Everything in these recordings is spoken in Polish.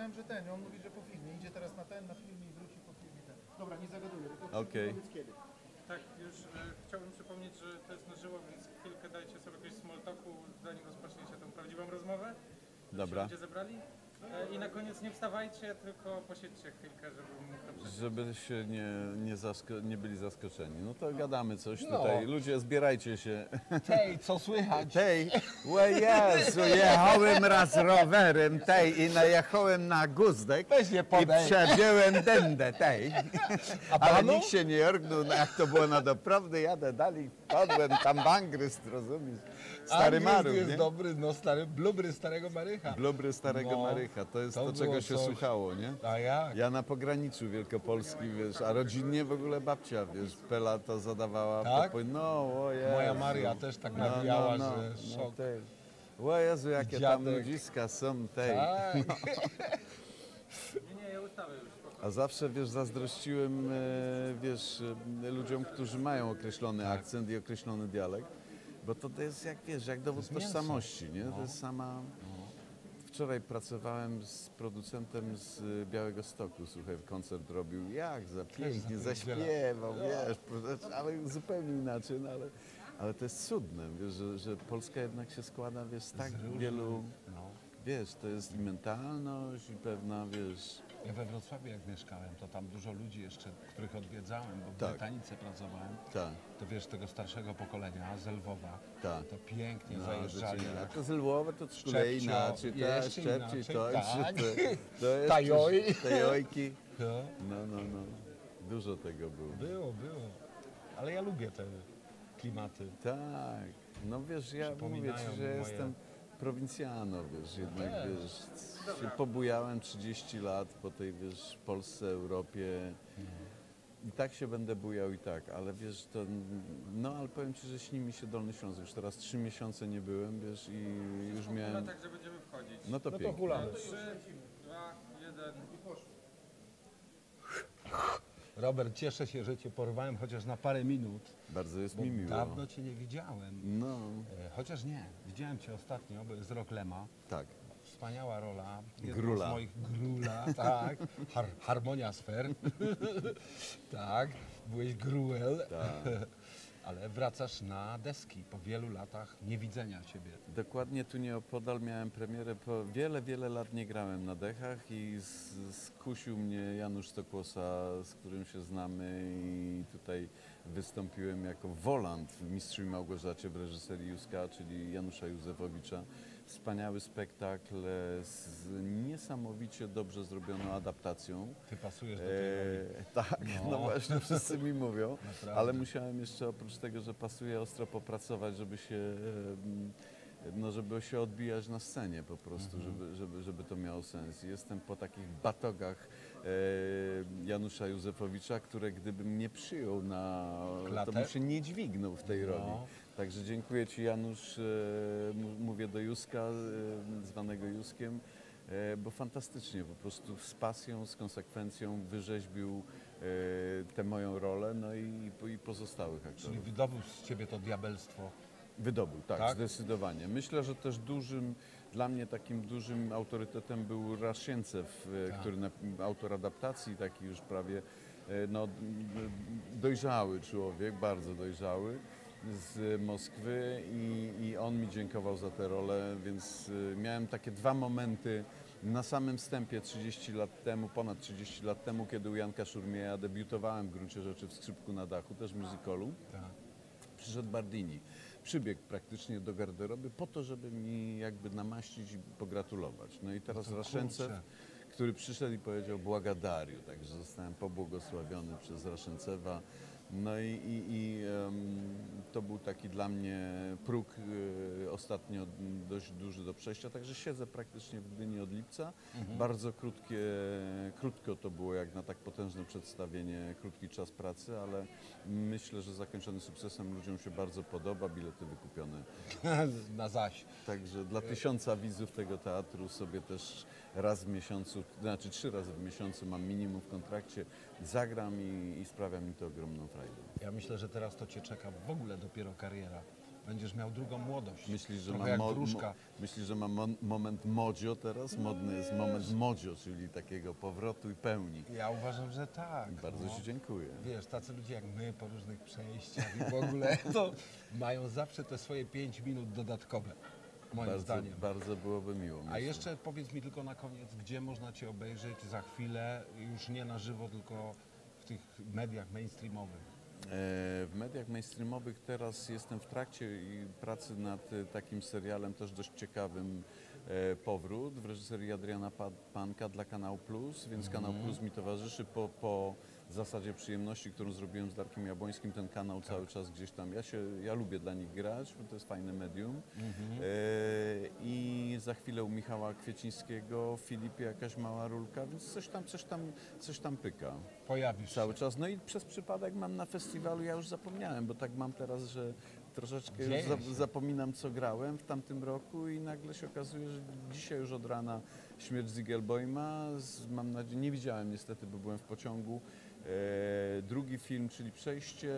Wiem, że ten, on mówi, że po filmie. Idzie teraz na ten, na filmie i wróci po filmie ten. Dobra, nie zagaduję. tylko Okej. powiedz kiedy. Tak, już e, chciałbym przypomnieć, że to jest na żywo, więc chwilkę dajcie sobie jakiegoś small talku, zanim rozpoczniecie tę prawdziwą rozmowę. Dobra. Się ludzie zebrali. I na koniec nie wstawajcie, tylko posiedźcie chwilkę, żeby mógł to. Żeby się nie, nie, nie byli zaskoczeni. No to gadamy coś No. tutaj. Ludzie, zbierajcie się. Tej, co słychać? Tej, o Jezu, jechałem raz rowerem tej i najechałem na guzdek Weź nie i przebiłem dędę tej. A Ale nikt się nie jorgnął, no jak to było na doprawdy, jadę dalej, padłem, tam bangryst, rozumiesz? Stary Angryz Maru, jest nie? dobry, no stary, blubry starego Marycha. Blubry starego No, Marycha, to jest to to, było czego się coś. słuchało, nie? A jak? Ja na pograniczu Wielkopolski, wiesz, a rodzinnie w ogóle babcia, wiesz, Pela to zadawała. Tak? No, o Jezu. Moja Maria też tak No, nawijała, no, że no, szok. tej. O Jezu, jakie tam Dziadek. ludziska są tej. Tak. Nie, nie, ja ustawię już. A zawsze, wiesz, zazdrościłem, e, wiesz, e, ludziom, którzy mają określony Tak. akcent i określony dialekt, bo to, to jest jak, wiesz, jak dowód. No. tożsamości, nie? To jest sama... Wczoraj pracowałem z producentem z y, Białego Stoku, słuchaj, koncert robił, jak za pięknie, zaśpiewał, wiesz, ale zupełnie inaczej, no ale, ale to jest cudne, wiesz, że, że Polska jednak się składa, wiesz, z tak wielu, no. wiesz, to jest i mentalność i pewna, wiesz, Ja we Wrocławiu jak mieszkałem, to tam dużo ludzi jeszcze, których odwiedzałem, bo w Tak. Brytanice pracowałem. tak, To wiesz, tego starszego pokolenia, z Lwowa, tak. to pięknie No, zajeżdżali. na- to z Lwowa to Szczepcio, inaczej, inaczej, to, tak. to, to jeszcze, Tajoj. Tajojki, No, no, no, no, dużo tego było. było, było. Ale ja lubię te klimaty. Tak, no wiesz, ja mówię ci, że moje- jestem prowincjano, wiesz, jednak, też. wiesz, się pobujałem 30 lat po tej, wiesz, Polsce, Europie i tak się będę bujał i tak, ale wiesz, to, no ale powiem ci, że śni mi się Dolny Śląsk, już teraz trzy miesiące nie byłem, wiesz, i już No miałem, tak, że będziemy wchodzić. no to No to pięknie. hulamy. 3, 2, 1 i poszło. Robert, cieszę się, że Cię porwałem chociaż na parę minut, Bardzo jest mi miło. dawno Cię nie widziałem. No, E, Chociaż nie, widziałem Cię ostatnio, bo jest rok Lema. tak. Wspaniała rola. Grula. Z moich grula, tak. Har, harmonia sfer. tak, byłeś gruel. Tak. Ale wracasz na deski po wielu latach niewidzenia Ciebie. Dokładnie tu nieopodal miałem premierę. Po wiele, wiele lat nie grałem na dechach i skusił mnie Janusz Stokłosa, z którym się znamy i tutaj wystąpiłem jako Woland w Mistrzu i Małgorzacie w reżyserii Józka, czyli Janusza Józefowicza. Wspaniały spektakl z niesamowicie dobrze zrobioną adaptacją. Ty pasujesz do tej roli. E, tak, no. No. właśnie wszyscy mi mówią, ale musiałem jeszcze oprócz tego, że pasuje ostro popracować, żeby się, no, żeby się odbijać na scenie po prostu, Mhm. żeby, żeby, żeby to miało sens. Jestem po takich batogach Janusza Józefowicza, które gdybym nie przyjął na, to Klatę? bym się nie dźwignął w tej No. roli. Także dziękuję Ci Janusz, e, mówię do Józka, e, zwanego Józkiem, e, bo fantastycznie, po prostu z pasją, z konsekwencją wyrzeźbił tę moją rolę, no i, i pozostałych Czyli aktorów. wydobył z Ciebie to diabelstwo. Wydobył, tak, Tak? zdecydowanie. Myślę, że też dużym, dla mnie takim dużym autorytetem był Raszięcew, e, Tak. który na, autor adaptacji, taki już prawie e, no, dojrzały człowiek, bardzo dojrzały z Moskwy i, i on mi dziękował za tę rolę, więc miałem takie dwa momenty na samym wstępie 30 lat temu, ponad 30 lat temu, kiedy u Janka Szurmieja debiutowałem w gruncie rzeczy w Skrzypku na dachu, też w musicalu Tak. przyszedł Bardini. Przybiegł praktycznie do garderoby po to, żeby mi jakby namaścić i pogratulować. No i teraz No Raszencew, który przyszedł i powiedział błagadariu, także zostałem pobłogosławiony przez Raszencewa. No i, i, i to był taki dla mnie próg e, ostatnio dość duży do przejścia, także siedzę praktycznie w Gdyni od lipca. Mhm. Bardzo krótkie, krótko to było jak na tak potężne przedstawienie, krótki czas pracy, ale myślę, że zakończony sukcesem ludziom się bardzo podoba, bilety wykupione. Na zaś. Także dla tysiąca widzów tego teatru sobie też raz w miesiącu, znaczy trzy razy w miesiącu mam minimum w kontrakcie, zagram i, i sprawia mi to ogromną frajdę. Ja myślę, że teraz to Cię czeka w ogóle dopiero kariera Będziesz miał drugą młodość. Myślisz, że mam, mo- myślisz, że mam moment modzio teraz? Modny jest moment modzio, czyli takiego powrotu i pełni. Ja uważam, że tak. Bardzo no. Ci dziękuję. Wiesz, tacy ludzie jak my po różnych przejściach i w ogóle, to mają zawsze te swoje 5 minut dodatkowe, moim Bardzo, zdaniem. bardzo byłoby miło. A myślę. jeszcze powiedz mi tylko na koniec, gdzie można Cię obejrzeć za chwilę, już nie na żywo, tylko w tych mediach mainstreamowych. E, W mediach mainstreamowych teraz jestem w trakcie pracy nad e, takim serialem też dość ciekawym e, Powrót w reżyserii Adriana Pa- Panka dla Kanał Plus, więc Kanał Plus mi towarzyszy po, po zasadzie przyjemności, którą zrobiłem z Darkiem Jabłońskim, ten kanał cały czas gdzieś tam, ja, się, ja lubię dla nich grać, bo to jest fajne medium e, i za chwilę u Michała Kwiecińskiego, w Filipie jakaś mała rulka, więc coś tam, coś tam, coś tam pyka. Pojawisz Cały się. czas. No i przez przypadek mam na festiwalu, ja już zapomniałem, bo tak mam teraz, że troszeczkę już się. zapominam, co grałem w tamtym roku i nagle się okazuje, że dzisiaj już od rana śmierć Ziegelboima. Z, mam nadzieję, nie widziałem niestety, bo byłem w pociągu. E, drugi film, czyli Przejście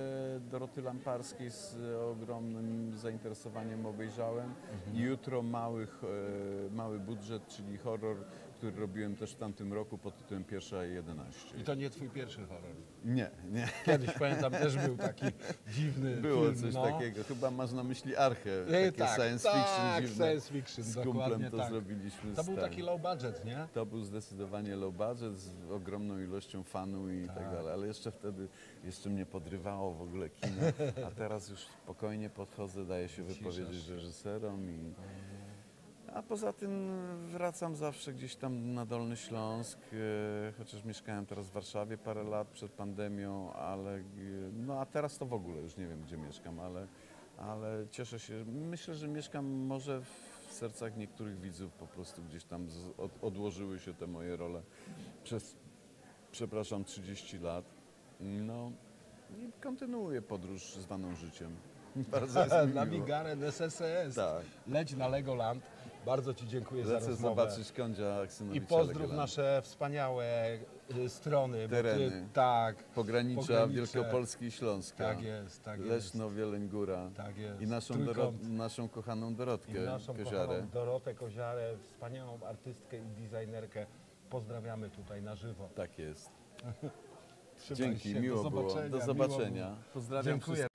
Doroty Lamparskiej z ogromnym zainteresowaniem obejrzałem. I jutro małych, e, mały budżet, czyli horror, który robiłem też w tamtym roku pod tytułem Pierwsza 11. I to nie Twój pierwszy horror. Nie, nie. Kiedyś pamiętam też był taki dziwny Było film. coś no. takiego. Chyba masz na myśli Archę. E, Takie tak, science tak, fiction dziwne. science fiction, Z kumplem to tak. zrobiliśmy. To był tak. taki low budget, nie? To był zdecydowanie low budget z ogromną ilością fanu i tak. dalej, ale jeszcze wtedy jeszcze mnie podrywało w ogóle kino, a teraz już spokojnie podchodzę, daję się wypowiedzieć reżyserom i a poza tym wracam zawsze gdzieś tam na Dolny Śląsk, e, chociaż mieszkałem teraz w Warszawie parę lat przed pandemią, ale e, no a teraz to w ogóle już nie wiem gdzie mieszkam, ale, ale cieszę się. Myślę, że mieszkam może w sercach niektórych widzów po prostu gdzieś tam odłożyły się te moje role przez, przepraszam, 30 lat. No i kontynuuję podróż zwaną życiem. Bardzo jest mi Na miło. Wigaren SSS. Tak. Leć na Legoland. Bardzo Ci dziękuję za Lecę rozmowę. zobaczyć kądzia I pozdrów nasze wspaniałe y, strony. Tereny. Ty, tak, Pogranicza pogranicze. Wielkopolski i Śląska. tak jest, tak jest. Leszno, Wieleń Góra. Tak jest. I naszą, naszą kochaną Dorotkę I naszą Koziarę. kochaną Dorotę Koziarę, wspaniałą artystkę i designerkę. Pozdrawiamy tutaj na żywo. Tak jest. Dzięki, się, miło do było. Do zobaczenia. Pozdrawiam Dziękuję. wszystkich.